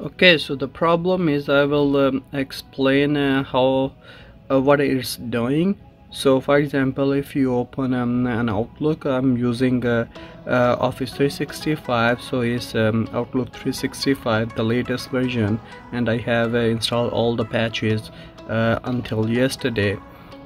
okay so the problem is I will um, explain uh, how uh, what it's doing. So for example if you open um, an outlook i'm using uh, uh, office 365 so it's um, outlook 365 the latest version and i have uh, installed all the patches uh, until yesterday.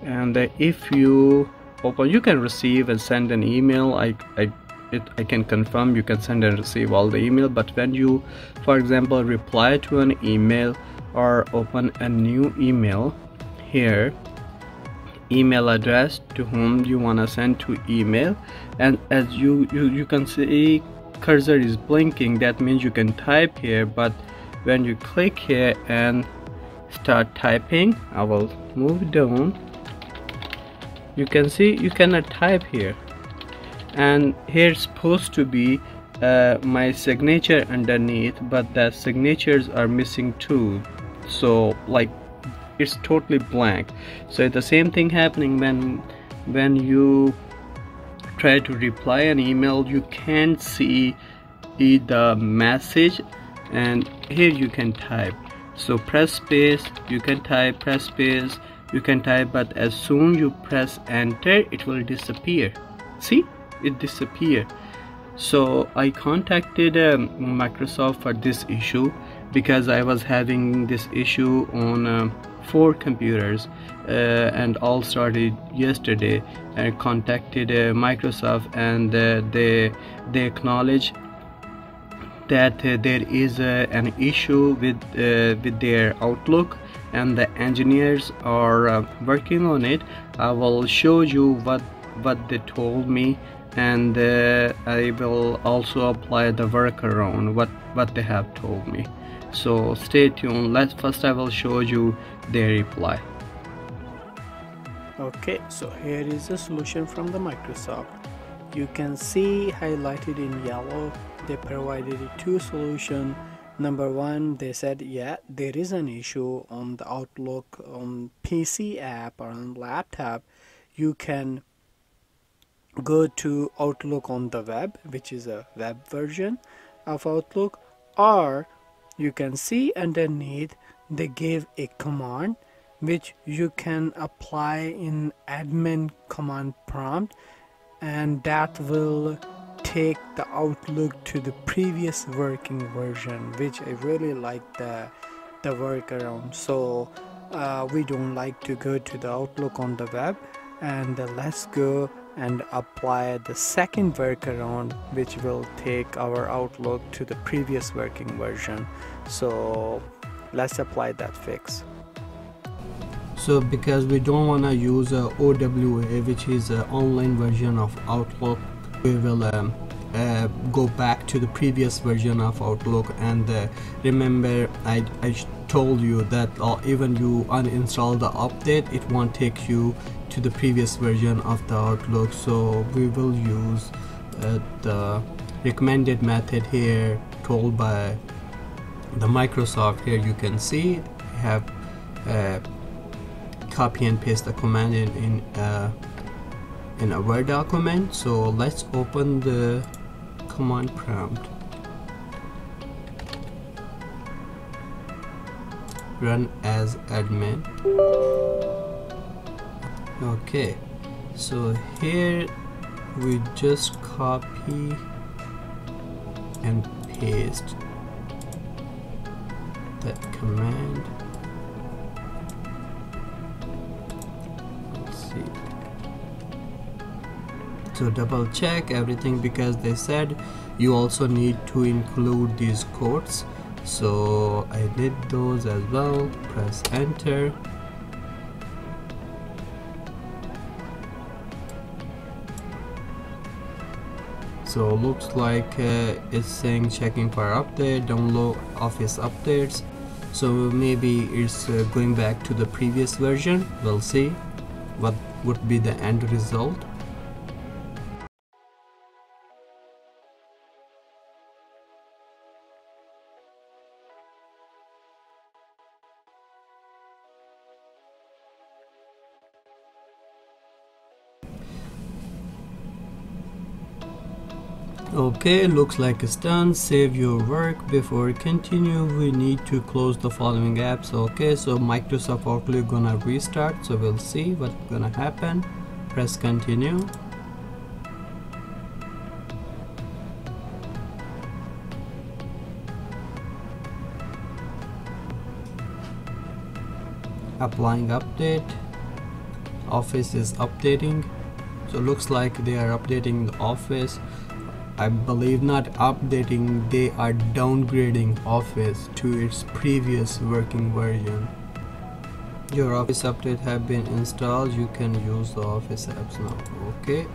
And if you open you can receive and send an email. I i it, I can confirm you can send and receive all the email but when you for example reply to an email or open a new email here email address to whom you want to send to email and as you, you you can see cursor is blinking that means you can type here but when you click here and start typing I will move down. You can see you cannot type here and here's supposed to be uh, my signature underneath but the signatures are missing too. So like it's totally blank. So the same thing happening when when you try to reply an email you can't see the message and here you can type. So press space you can type press space you can type but as soon you press enter it will disappear. See it disappear. So I contacted um, Microsoft for this issue because I was having this issue on um, four computers uh, and all started yesterday. And contacted uh, Microsoft and uh, they they acknowledge that uh, there is uh, an issue with uh, with their outlook and the engineers are working on it. I will show you what what they told me and uh, I will also apply the workaround what what they have told me. So stay tuned. Let's first I will show you their reply. Okay so here is the solution from the Microsoft. You can see highlighted in yellow they provided two solution. Number one they said yeah there is an issue on the outlook on pc app or on laptop. You can go to outlook on the web which is a web version of outlook or you can see underneath they give a command which you can apply in admin command prompt and that will take the outlook to the previous working version which I really like the the workaround. So uh, we don't like to go to the outlook on the web and uh, let's go and apply the second workaround which will take our outlook to the previous working version. So let's apply that fix. So because we don't want to use a OWA which is an online version of Outlook we will um, uh, go back to the previous version of Outlook and uh, remember I, I told you that uh, even you uninstall the update it won't take you to the previous version of the Outlook. So we will use uh, the recommended method here told by the Microsoft. Here you can see have uh, copy and paste the command in, in, uh, in a Word document. So let's open the command prompt run as admin. Okay so here we just copy and paste that command. Let's see. So double check everything because they said you also need to include these quotes so I did those as well. Press enter. So looks like uh, it's saying checking for update download office updates. So maybe it's uh, going back to the previous version. We'll see what would be the end result okay looks like it's done save your work. Before continue we need to close the following apps. Okay so microsoft outlook gonna restart so we'll see what's gonna happen. Press continue. Applying update. Office is updating. So looks like they are updating the office I believe not updating they are downgrading office to its previous working version. Your office update have been installed. You can use the office apps now okay